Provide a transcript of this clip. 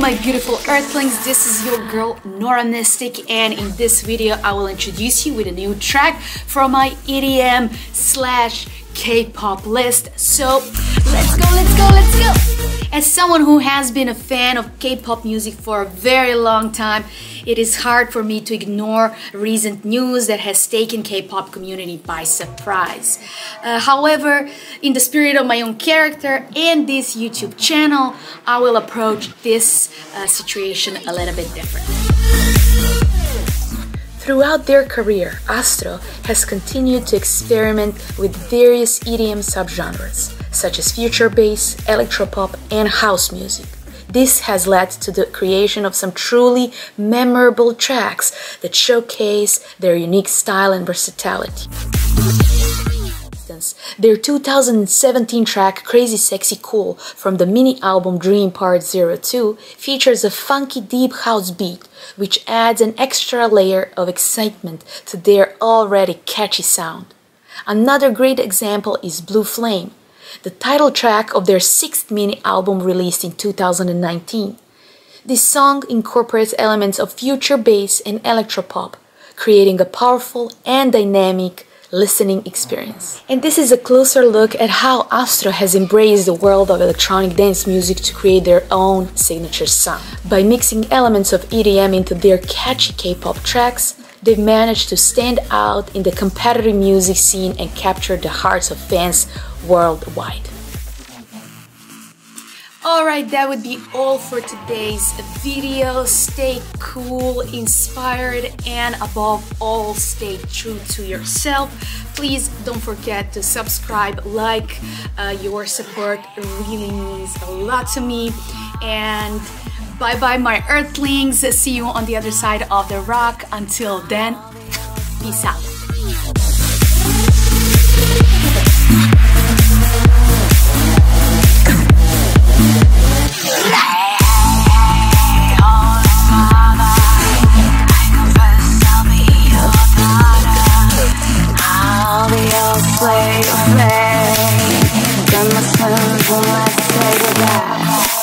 my beautiful earthlings, this is your girl Nora Mystic and in this video I will introduce you with a new track from my EDM slash K-pop list. So let's go, let's go, let's go! As someone who has been a fan of K-pop music for a very long time, it is hard for me to ignore recent news that has taken K-pop community by surprise. Uh, however, in the spirit of my own character and this YouTube channel, I will approach this uh, situation a little bit different. Throughout their career, Astro has continued to experiment with various EDM subgenres, such as future bass, electropop, and house music. This has led to the creation of some truly memorable tracks that showcase their unique style and versatility. Their 2017 track Crazy Sexy Cool from the mini album Dream Part 02 features a funky deep house beat, which adds an extra layer of excitement to their already catchy sound. Another great example is Blue Flame, the title track of their sixth mini album released in 2019. This song incorporates elements of future bass and electropop, creating a powerful and dynamic listening experience. And this is a closer look at how Astro has embraced the world of electronic dance music to create their own signature sound. By mixing elements of EDM into their catchy K-pop tracks, they've managed to stand out in the competitive music scene and capture the hearts of fans worldwide. Alright, that would be all for today's video. Stay cool, inspired, and above all, stay true to yourself. Please don't forget to subscribe, like, uh, your support really means a lot to me. And bye bye, my earthlings. See you on the other side of the rock. Until then, peace out. will I say to that?